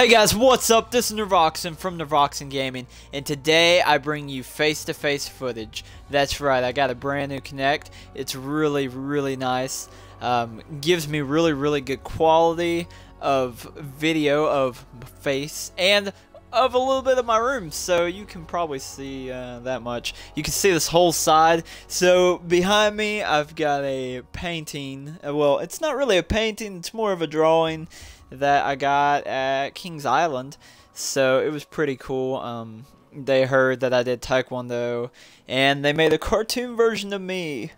Hey guys, what's up? This is Nervoxin from Nervoxin Gaming, and today I bring you face-to-face -face footage. That's right, I got a brand new Kinect. It's really, really nice. Um, gives me really, really good quality of video of face and of a little bit of my room, so you can probably see uh, that much. You can see this whole side. So behind me, I've got a painting. Uh, well, it's not really a painting; it's more of a drawing that I got at Kings Island. So it was pretty cool. Um, they heard that I did Taekwondo, and they made a cartoon version of me.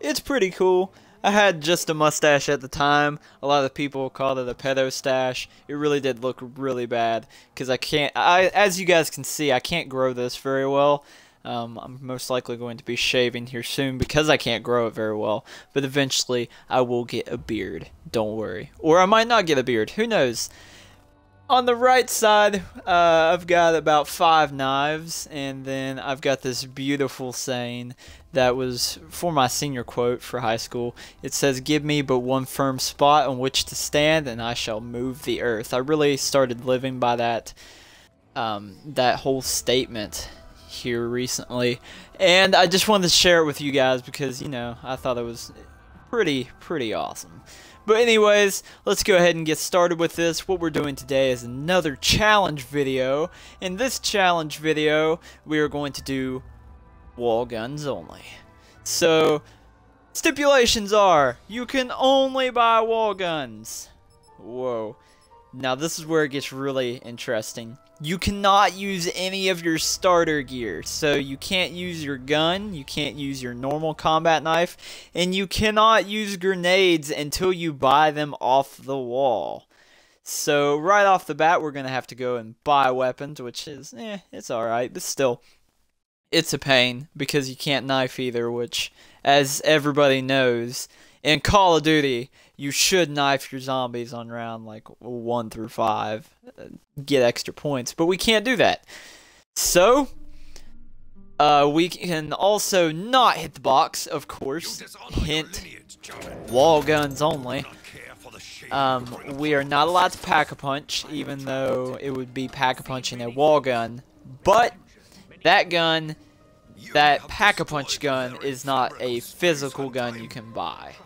It's pretty cool. I had just a mustache at the time. A lot of people called it a pedo stash. It really did look really bad because I can't. I, as you guys can see, I can't grow this very well. Um, I'm most likely going to be shaving here soon because I can't grow it very well. But eventually, I will get a beard. Don't worry. Or I might not get a beard. Who knows? On the right side, uh, I've got about five knives, and then I've got this beautiful saying that was for my senior quote for high school. It says, Give me but one firm spot on which to stand, and I shall move the earth. I really started living by that, um, that whole statement here recently, and I just wanted to share it with you guys because, you know, I thought it was pretty, pretty awesome. But anyways, let's go ahead and get started with this. What we're doing today is another challenge video. In this challenge video, we are going to do wall guns only. So, stipulations are, you can only buy wall guns. Whoa. Now this is where it gets really interesting. You cannot use any of your starter gear. So you can't use your gun, you can't use your normal combat knife, and you cannot use grenades until you buy them off the wall. So right off the bat, we're going to have to go and buy weapons, which is, eh, it's alright, but still, it's a pain because you can't knife either, which, as everybody knows, in Call of Duty, you should knife your zombies on round like one through five, uh, get extra points, but we can't do that. So, uh, we can also not hit the box, of course. Hint, wall guns only. Um, we are not allowed to pack a punch, even though it would be pack a punching a wall gun. But that gun, that pack a punch gun, is not a physical gun you can buy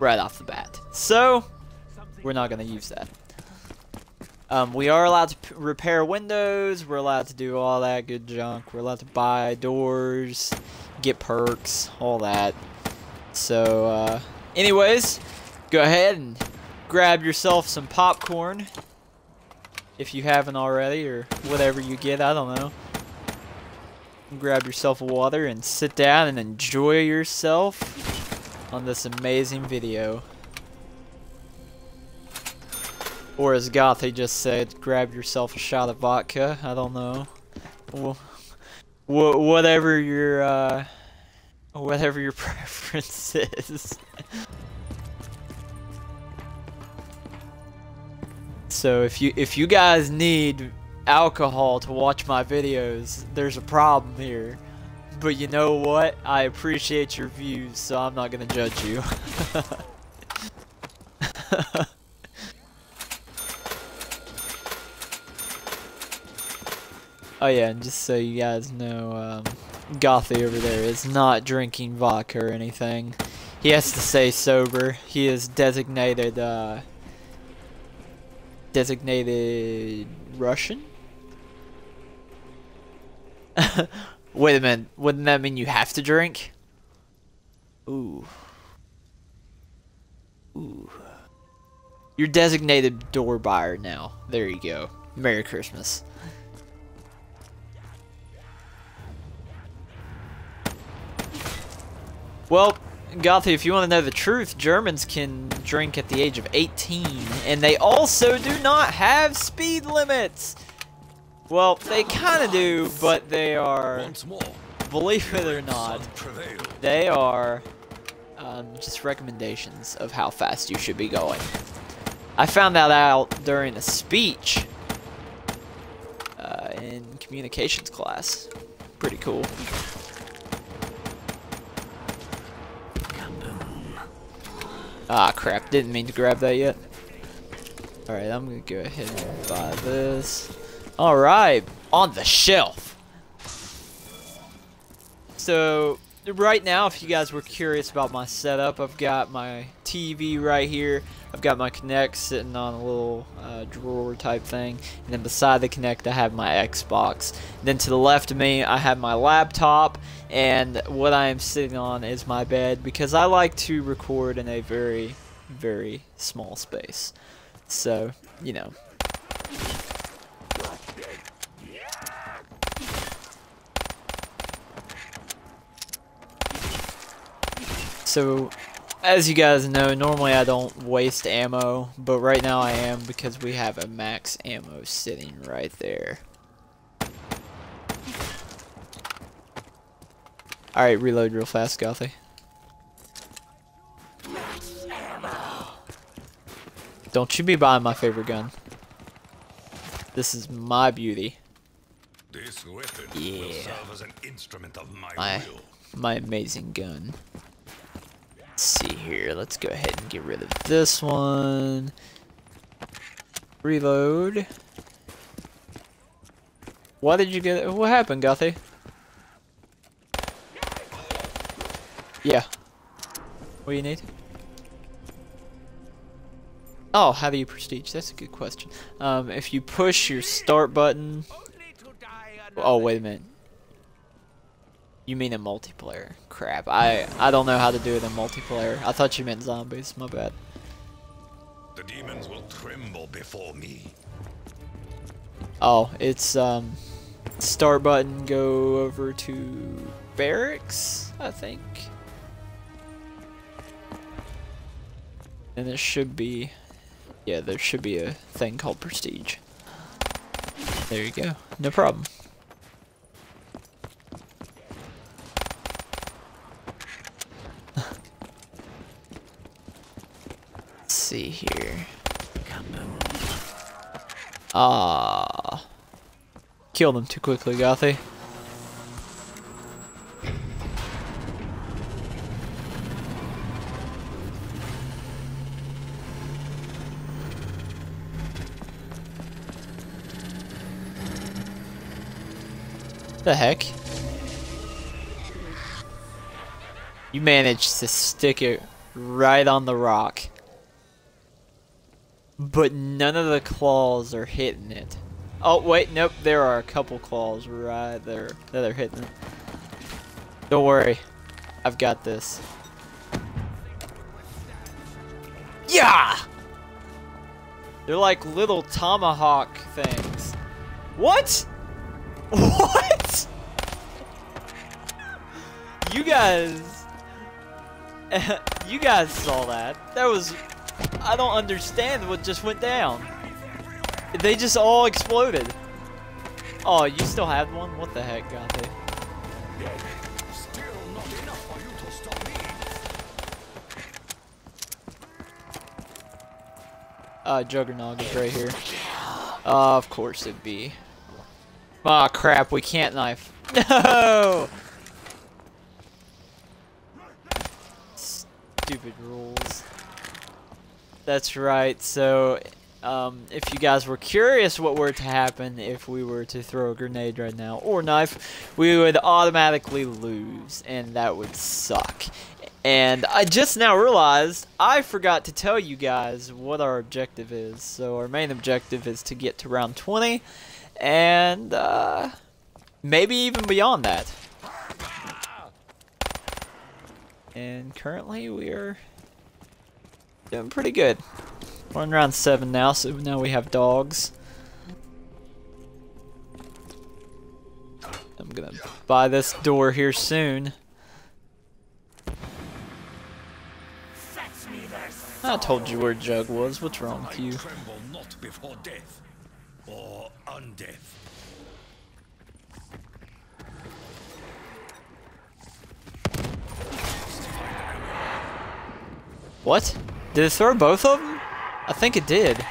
right off the bat. So, we're not going to use that. Um, we are allowed to repair windows. We're allowed to do all that good junk. We're allowed to buy doors, get perks, all that. So, uh, anyways, go ahead and grab yourself some popcorn. If you haven't already, or whatever you get, I don't know. Grab yourself a water and sit down and enjoy yourself on this amazing video. Or as Gothy just said, grab yourself a shot of vodka. I don't know. Well, wh whatever your uh, whatever your preference is. so if you if you guys need alcohol to watch my videos, there's a problem here. But you know what? I appreciate your views, so I'm not gonna judge you. oh yeah, and just so you guys know, um, Gothy over there is not drinking vodka or anything. He has to stay sober. He is designated, uh, designated Russian? Wait a minute. Wouldn't that mean you have to drink? Ooh. Ooh. You're designated door buyer now. There you go. Merry Christmas. Well, Gothy, if you want to know the truth, Germans can drink at the age of 18, and they also do not have speed limits. Well, they kind of do, but they are, believe it or not, they are um, just recommendations of how fast you should be going. I found that out during a speech uh, in communications class. Pretty cool. Ah, crap. Didn't mean to grab that yet. Alright, I'm gonna go ahead and buy this. Alright, on the shelf. So, right now, if you guys were curious about my setup, I've got my TV right here. I've got my Kinect sitting on a little uh, drawer type thing. And then beside the Kinect, I have my Xbox. And then to the left of me, I have my laptop. And what I am sitting on is my bed because I like to record in a very, very small space. So, you know. So, as you guys know, normally I don't waste ammo, but right now I am because we have a max ammo sitting right there. Alright, reload real fast, Gothy. Don't you be buying my favorite gun. This is my beauty. This weapon Yeah. will serve as an instrument of my, My, will. my amazing gun. Let's see here. Let's go ahead and get rid of this one. Reload. Why did you get? What happened, Gothy? Yeah. What do you need? Oh, how do you prestige? That's a good question. Um, if you push your start button. Oh, wait a minute. You mean in multiplayer? Crap. I I don't know how to do it in multiplayer. I thought you meant zombies. My bad. The demons will tremble before me. Oh, it's um start button go over to barracks, I think. And there should be yeah, there should be a thing called prestige. There you go. No problem. See here. Ah. Killed them too quickly, Gothy. The heck? You managed to stick it right on the rock. But none of the claws are hitting it. Oh, wait, nope, there are a couple claws right there that are hitting it. Don't worry, I've got this. Yeah! They're like little tomahawk things. What? What? You guys... you guys saw that. That was... I don't understand what just went down. They just all exploded. Oh, you still had one? What the heck, me. Uh, Juggernog is right here. Uh, of course it'd be. Aw, oh, crap, we can't knife. No! Stupid rules. That's right, so, um, if you guys were curious what were to happen if we were to throw a grenade right now, or knife, we would automatically lose, and that would suck. And I just now realized I forgot to tell you guys what our objective is. So our main objective is to get to round 20, and uh, maybe even beyond that. And currently we are doing pretty good. We're in round 7 now, so now we have dogs. I'm gonna buy this door here soon. I told you where Jug was. What's wrong with you? What? Did it throw both of them? I think it did.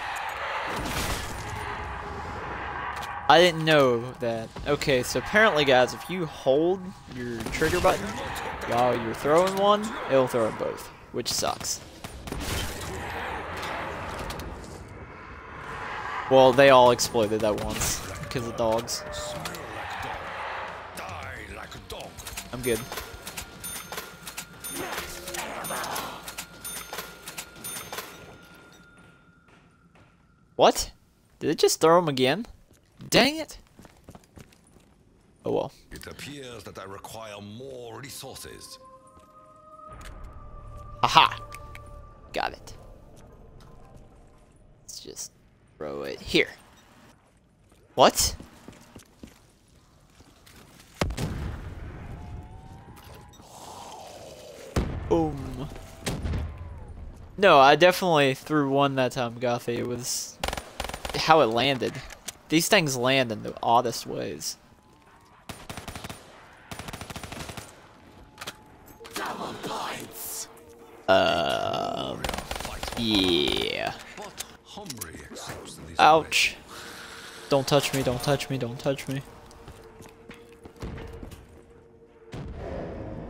I didn't know that. Okay, so apparently, guys, if you hold your trigger button while you're throwing one, it'll throw them both, which sucks. Well, they all exploded at once because of dogs. I'm good. What? Did it just throw him again? Dang it. Oh well. It appears that I require more resources. Aha! Got it. Let's just throw it here. What? Boom. No, I definitely threw one that time, Gothy. It was how it landed. These things land in the oddest ways. Um, yeah. Ouch. Don't touch me, don't touch me, don't touch me.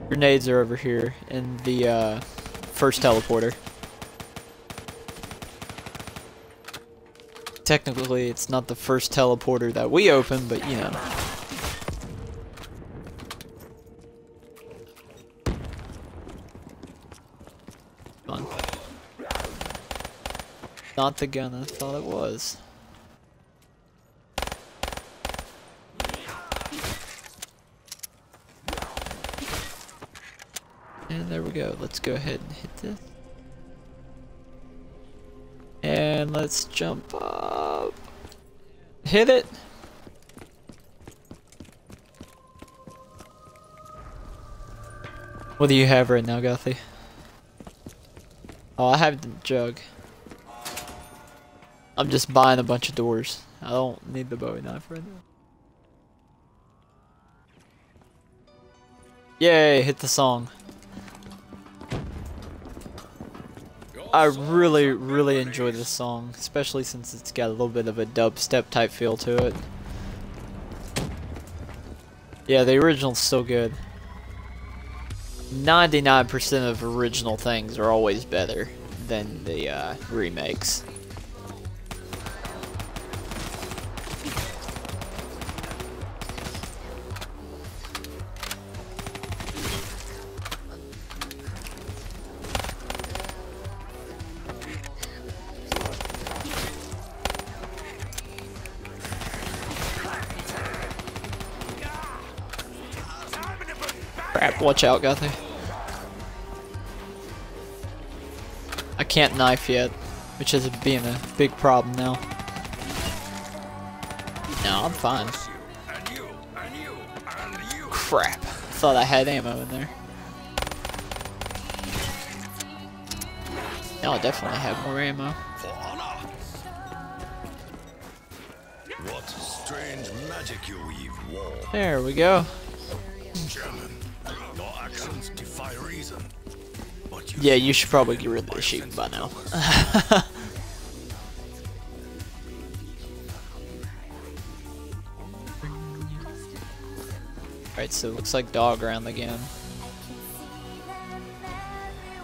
Grenades are over here in the uh, first teleporter. Technically, it's not the first teleporter that we open, but you know. Come on. Not the gun I thought it was. And there we go. Let's go ahead and hit this. Let's jump up. Hit it. What do you have right now, Gothy? Oh, I have the jug. I'm just buying a bunch of doors. I don't need the bowie knife right now. Yay, hit the song. I really, really enjoy this song, especially since it's got a little bit of a dubstep type feel to it. Yeah, the original's so good. 99% of original things are always better than the uh, remakes. Watch out, Gothy. I can't knife yet, which is being a big problem now. No, I'm fine. Crap. Thought I had ammo in there. No, I definitely have more ammo. What strange magic you weave, war. There we go. German. Actions defy reason. Yeah, you should probably get rid of the sheep by now. Alright, so it looks like dog round again.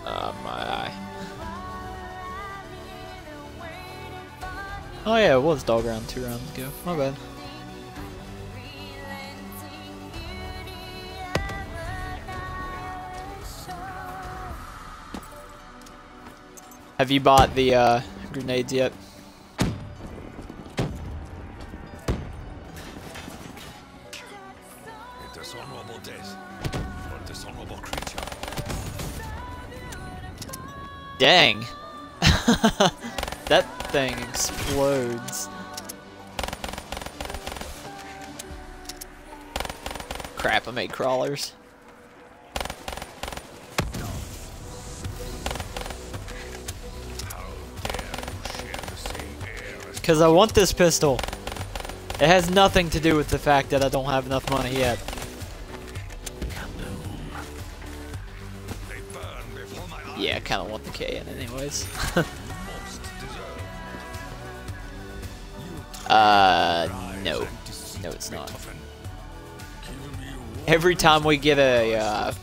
Oh my eye. Oh yeah, it was dog round two rounds ago. My bad. Have you bought the uh, grenades yet? a dishonorable death for a dishonorable creature. Dang. that thing explodes. Crap, I made crawlers. Because I want this pistol. It has nothing to do with the fact that I don't have enough money yet. Yeah, I kind of want the K anyways. Uh, no. No, it's not. Every time we get a, uh,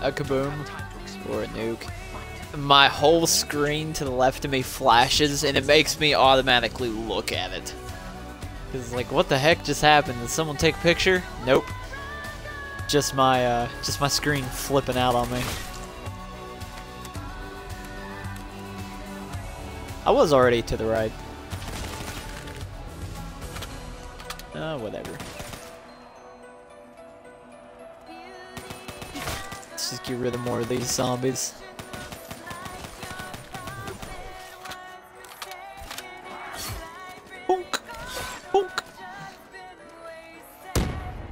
a kaboom or a nuke, my whole screen to the left of me flashes and it makes me automatically look at it. Cause like, what the heck just happened? Did someone take a picture? Nope. Just my, uh, just my screen flipping out on me. I was already to the right. Uh, whatever. Let's just get rid of more of these zombies.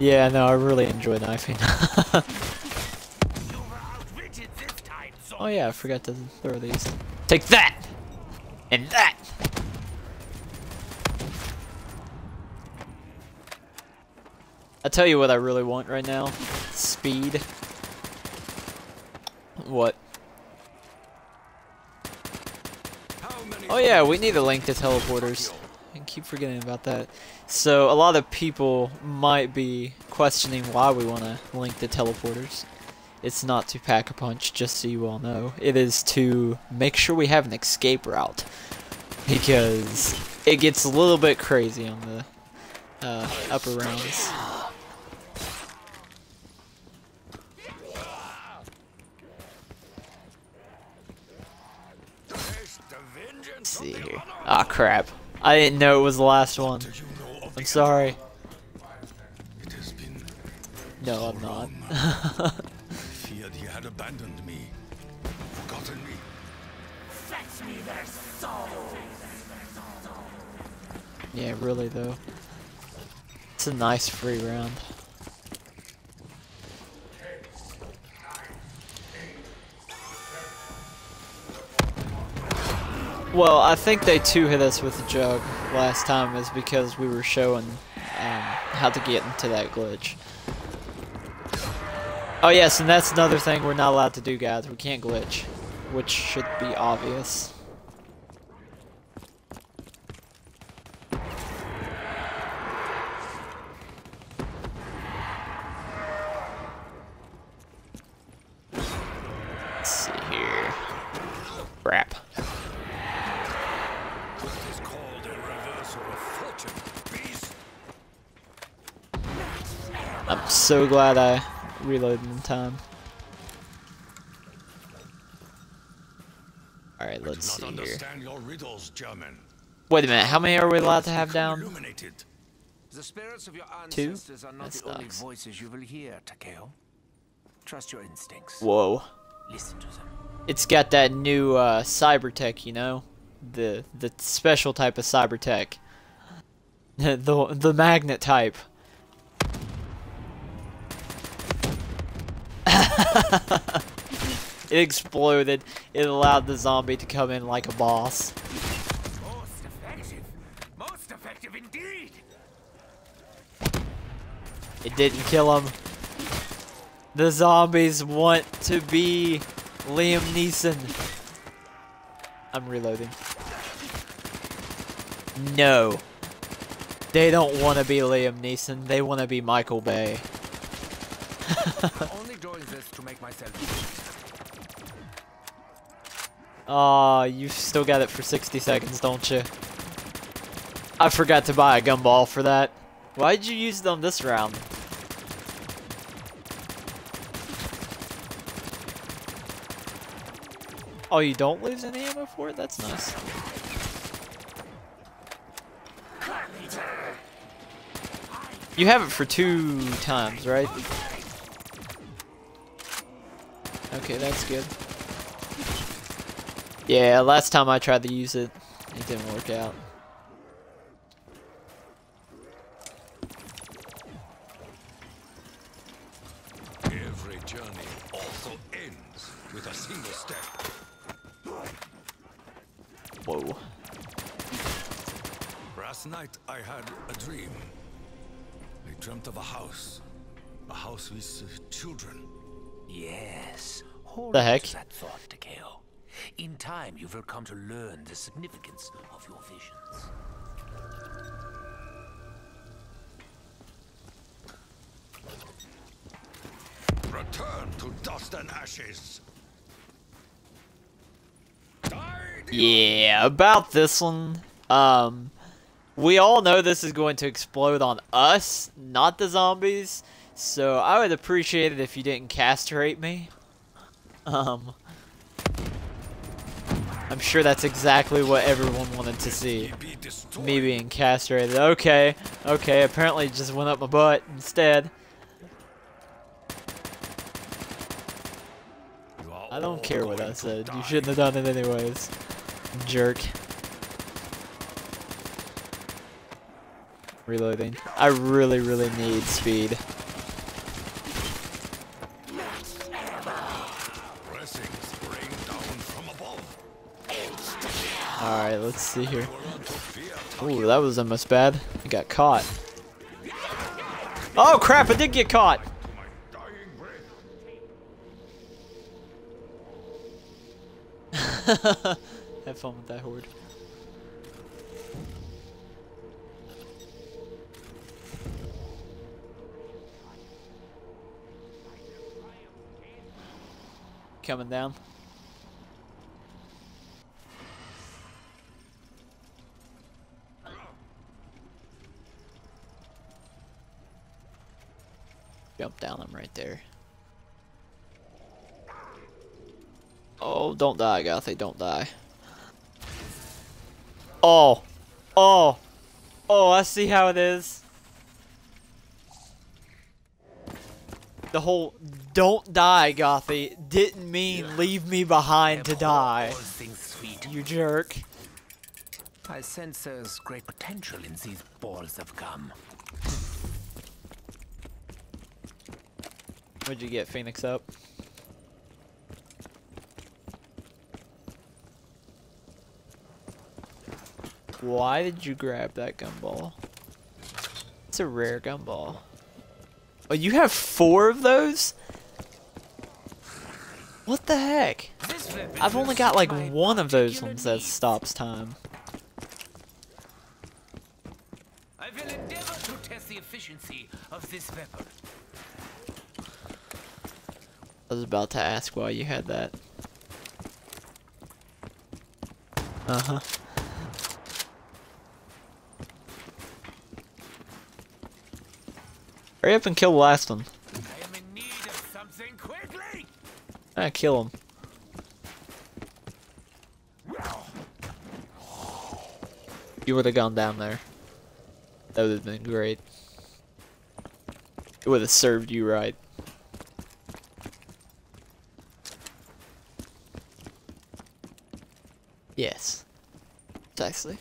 Yeah, no, I really enjoy knifing. oh yeah, I forgot to throw these. Take that! And that! I tell you what I really want right now. Speed. What? Oh yeah, we need to link to teleporters. Keep forgetting about that. So a lot of people might be questioning why we want to link the teleporters. It's not to pack a punch, just so you all know. It is to make sure we have an escape route. Because it gets a little bit crazy on the uh, upper rounds. Let's see here. Ah, crap. I didn't know it was the last one. I'm sorry. No, I'm not. I feared he had abandoned me. Forgotten me. yeah, really though. It's a nice free round. Well, I think they two hit us with the jug last time is because we were showing um, how to get into that glitch. Oh yes, and that's another thing we're not allowed to do, guys. We can't glitch, which should be obvious. Let's see here. Crap. It is called a reversal of fortune, beast. I'm so glad I reloaded in time. Alright, let's not see here. your riddles, German. Wait a minute, how many are we allowed to have down? Illuminated. The spirits of your Two? ancestors are not That the only sucks. voices you will hear, Takeo. Trust your instincts. Whoa. Listen to them. It's got that new uh, cyber tech, you know? The the special type of cyber tech. the the magnet type. it exploded. It allowed the zombie to come in like a boss. Most effective. Most effective indeed. It didn't kill him. The zombies want to be Liam Neeson. I'm reloading. No. They don't want to be Liam Neeson. They want to be Michael Bay. Only doing this to make myself. Aw, you still got it for 60 seconds, don't you? I forgot to buy a gumball for that. Why'd you use them this round? Oh, you don't lose any ammo for it? That's nice. You have it for two times, right? Okay, that's good. Yeah, last time I tried to use it, it didn't work out. Time, will come to learn the significance of your visions. Return to dust and ashes. Yeah, about this one. Um, we all know this is going to explode on us, not the zombies. So I would appreciate it if you didn't castrate me. Um, I'm sure that's exactly what everyone wanted to see. Me being castrated. Okay, okay, apparently just went up my butt instead. I don't care what I said. You shouldn't have done it anyways. Jerk. Reloading. I really, really need speed. Alright, let's see here. Ooh, that was almost bad. I got caught. Oh crap, I did get caught! Have fun with that horde. Coming down. Jump down him right there. Oh, don't die, Gothy, don't die. Oh. Oh. Oh, I see how it is. The whole don't die, Gothy, didn't mean leave me behind to die. Sweet. You jerk. I sense there's great potential in these balls of gum. What'd you get, Phoenix up? Why did you grab that gumball? It's a rare gumball. Oh, you have four of those? What the heck? I've only got like one of those ones that stops time. I will endeavor to test the efficiency of this weapon. I was about to ask why you had that. Uh-huh. Hurry up and kill the last one. I. Ah, kill him. You would have gone down there. That would have been great. It would have served you right. Yes. Precisely.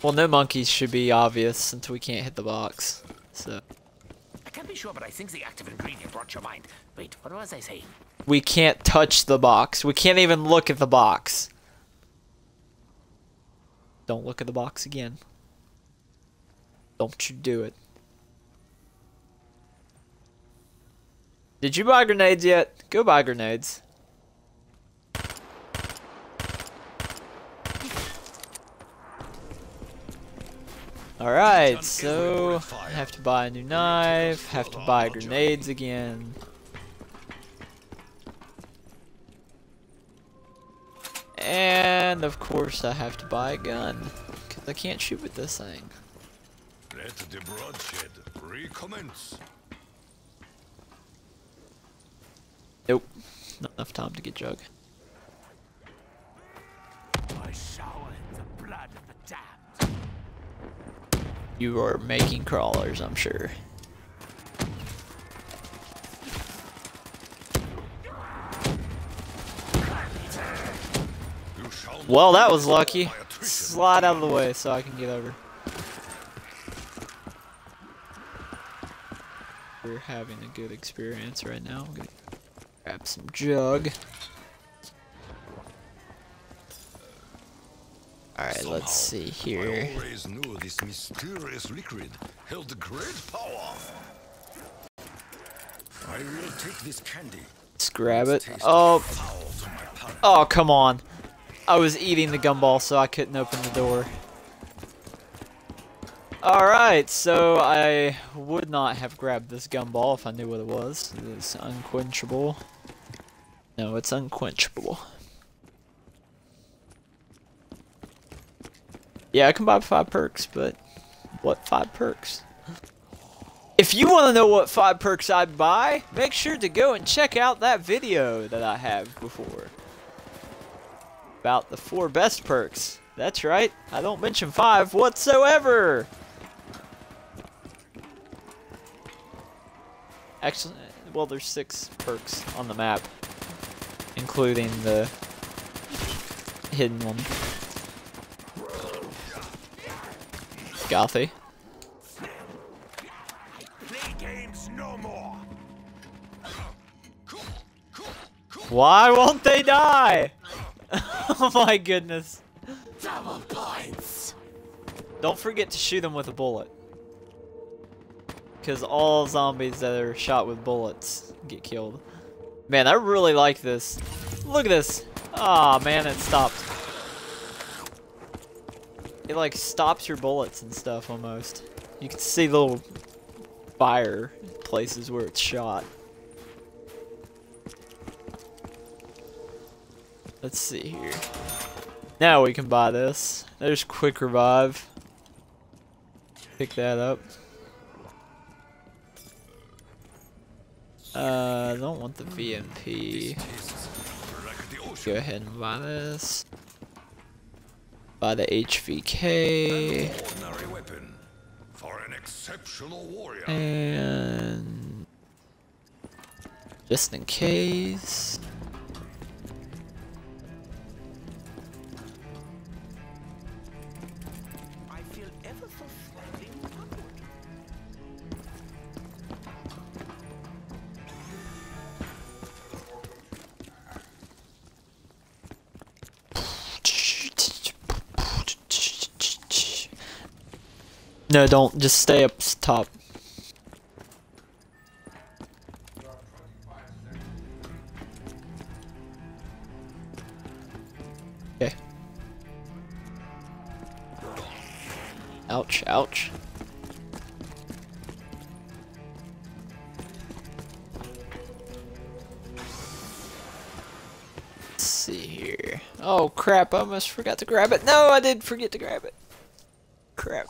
Well, no monkeys should be obvious since we can't hit the box. So. I can't be sure, but I think the active ingredient brought your mind. Wait, what was I saying? We can't touch the box. We can't even look at the box. Don't look at the box again. Don't you do it. Did you buy grenades yet? Go buy grenades. Alright, so I have to buy a new knife, have to buy grenades again. And of course I have to buy a gun. Because I can't shoot with this thing. Let the bloodshed recommence. Nope. Not enough time to get Jug. I shower the blood of the damned. You are making crawlers, I'm sure. You shall not Well, that was lucky. by. Slide out of the way so I can get over. We're having a good experience right now. Grab some jug. Alright, let's see here. I always knew this mysterious liquid held great power. I will take this candy. Let's grab it. Oh, foul to my palate. oh, come on. I was eating the gumball so I couldn't open the door. Alright, so I would not have grabbed this gumball if I knew what it was. It's unquenchable. No, it's unquenchable. Yeah, I can buy five perks, but what five perks? If you want to know what five perks I'd buy, make sure to go and check out that video that I have before. About the four best perks. That's right, I don't mention five whatsoever! Actually, well, there's six perks on the map, including the hidden one. More. Why won't they die? oh my goodness. Double points. Don't forget to shoot them with a bullet. Because all zombies that are shot with bullets get killed. Man, I really like this. Look at this. Ah, oh, man, it stopped. It like stops your bullets and stuff almost. You can see little fire places where it's shot. Let's see here. Now we can buy this. There's quick revive. Pick that up. Uh, I don't want the VMP. Go ahead and buy this. Buy the HVK. And just in case. No, don't. Just stay up top. Okay. Ouch, ouch. Let's see here. Oh crap, I almost forgot to grab it. No, I did forget to grab it. Crap.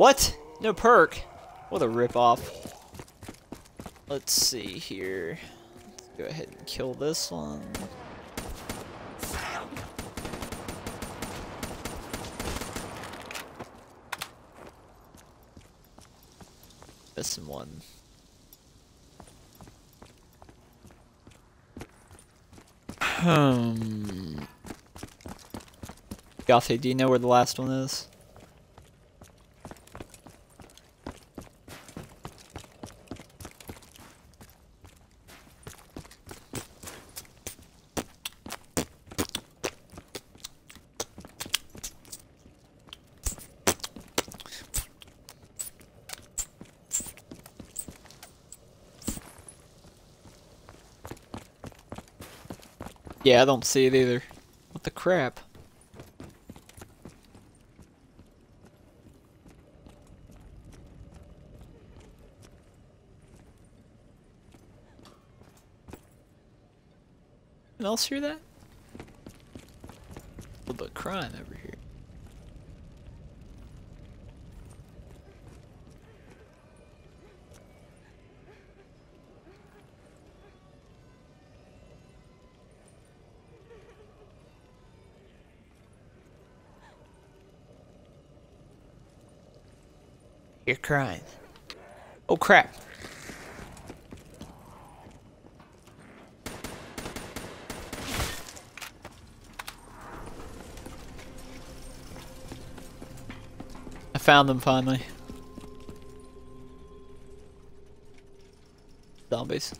What? No perk? What a ripoff. Let's see here. Let's go ahead and kill this one. This one. Hmm. Gothy, do you know where the last one is? I don't see it either. What the crap? Anyone else hear that? A little bit crying over here. You're crying. Oh crap. I found them finally. Zombies.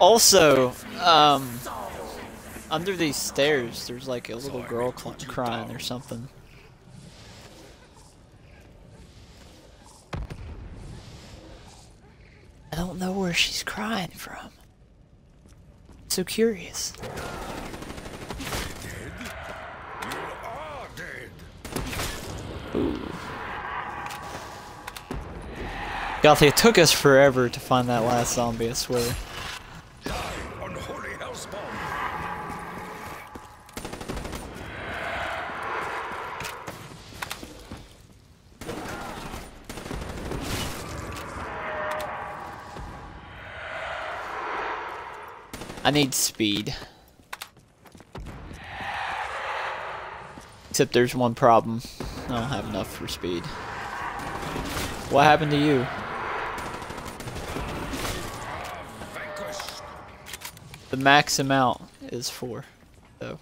Also, um, under these stairs, there's like a little girl crying or something. I don't know where she's crying from. So curious. Ooh. Gothia took us forever to find that last zombie, I swear. I need speed. Except there's one problem. I don't have enough for speed. What happened to you? The max amount is four, though.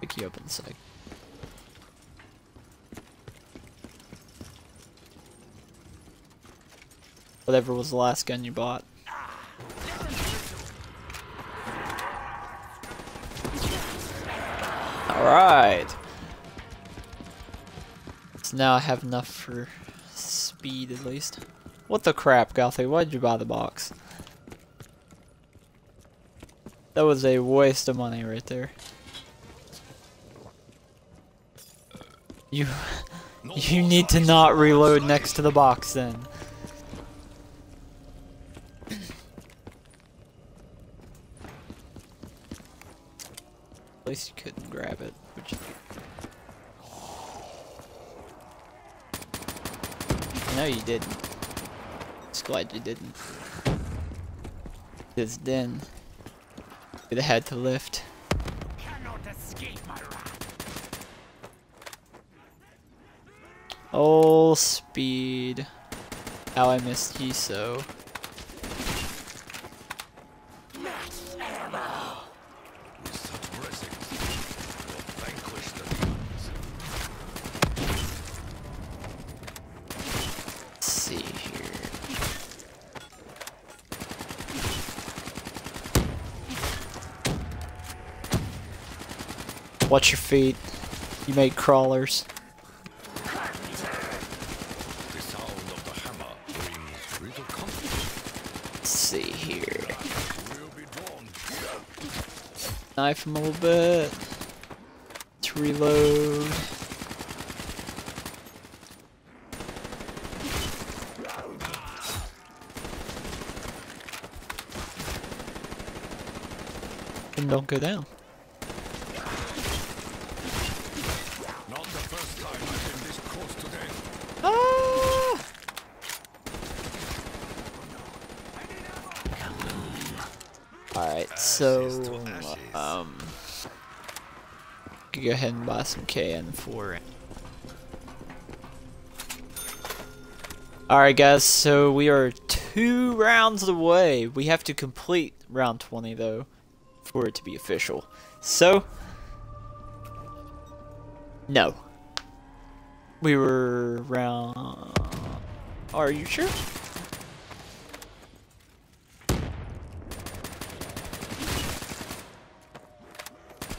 Pick you up in a sec. Whatever was the last gun you bought. Alright. So now I have enough for speed at least. What the crap, Gothy? Why'd you buy the box? That was a waste of money right there. You you need to not reload next to the box then. At least you couldn't grab it, which No, you didn't. Just glad you didn't. Because then, you'd have had to lift. Cannot escape my wrath. Oh, speed. How I missed you so. With such blessings, you'll vanquish the demons. Let's see here. Watch your feet. You make crawlers. See here. Knife him a little bit. To reload. And don't go down. Not the first time I've been this close to death. Ah! Alright, so Ashes to ashes. um go ahead and buy some KN4. Alright guys, so we are two rounds away. We have to complete round 20 though for it to be official. So no. We were round Are you sure?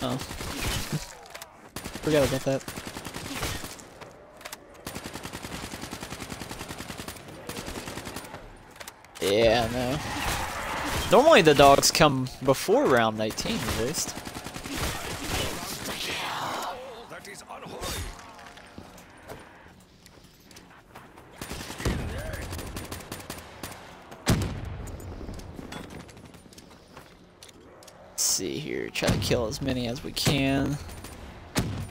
Oh. Forgot about that. Yeah, no. Normally the dogs come before round 19, at least. Let's see here, try to kill as many as we can.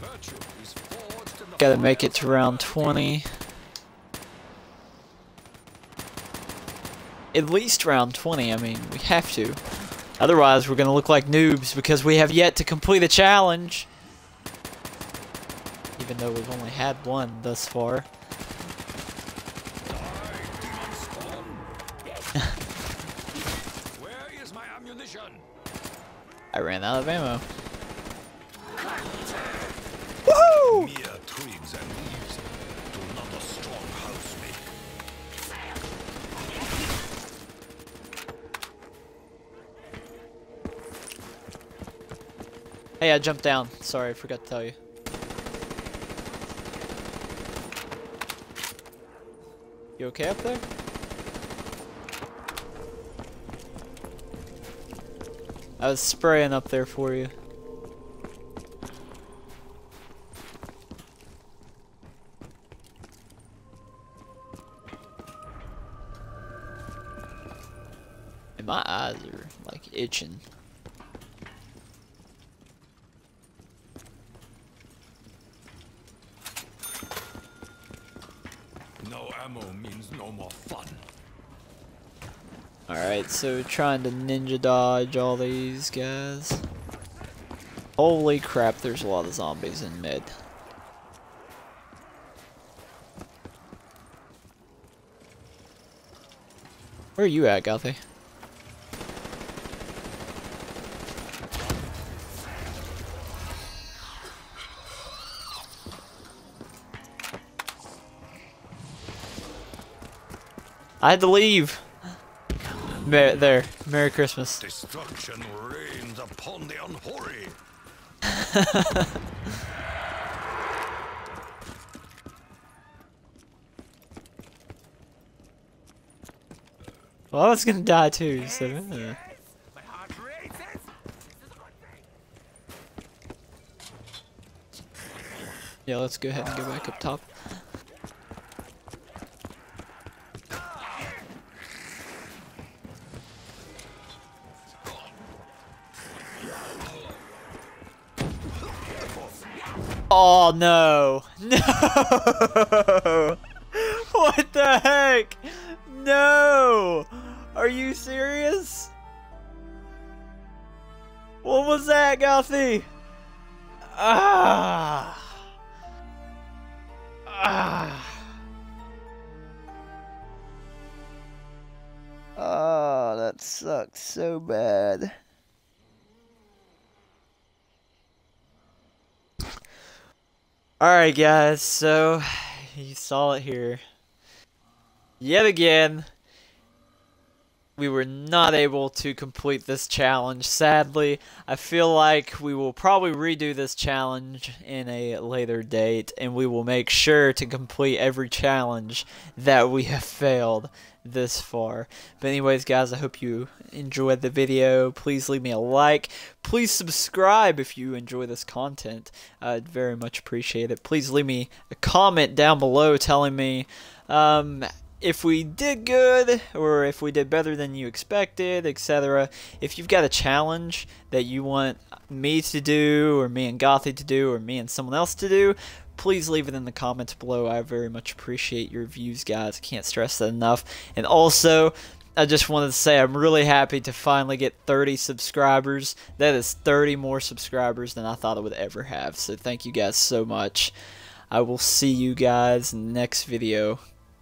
Virtue is forged in the Gotta make it to round 20. At least round 20, I mean, we have to. Otherwise, we're gonna look like noobs because we have yet to complete a challenge. Even though we've only had one thus far. I ran out of ammo. Mere twigs and leaves do not a strong house make. Hey, I jumped down. Sorry, I forgot to tell you. You okay up there? I was spraying up there for you. And my eyes are like itching. No ammo means no more fun. Alright, so trying to ninja dodge all these guys. Holy crap, there's a lot of zombies in mid. Where are you at, Gothy? I had to leave. Mer there. Merry Christmas. Destruction reigns upon the unholy. Well, I was gonna die too, so. uh. Yeah, let's go ahead and go back up top. Oh no! No! What the heck? No! Are you serious? What was that, Gothy? Ah! Ah! Oh, that sucks so bad. Alright guys, so you saw it here. Yet again, we were not able to complete this challenge. Sadly, I feel like we will probably redo this challenge in a later date, and we will make sure to complete every challenge that we have failed this far. But anyways, guys, I hope you enjoyed the video. Please leave me a like. Please subscribe if you enjoy this content. I'd very much appreciate it. Please leave me a comment down below telling me um, if we did good or if we did better than you expected, etc. If you've got a challenge that you want me to do or me and Gothy to do or me and someone else to do, please leave it in the comments below. I very much appreciate your views, guys. I can't stress that enough. And also, I just wanted to say I'm really happy to finally get 30 subscribers. That is 30 more subscribers than I thought I would ever have. So thank you guys so much. I will see you guys next video.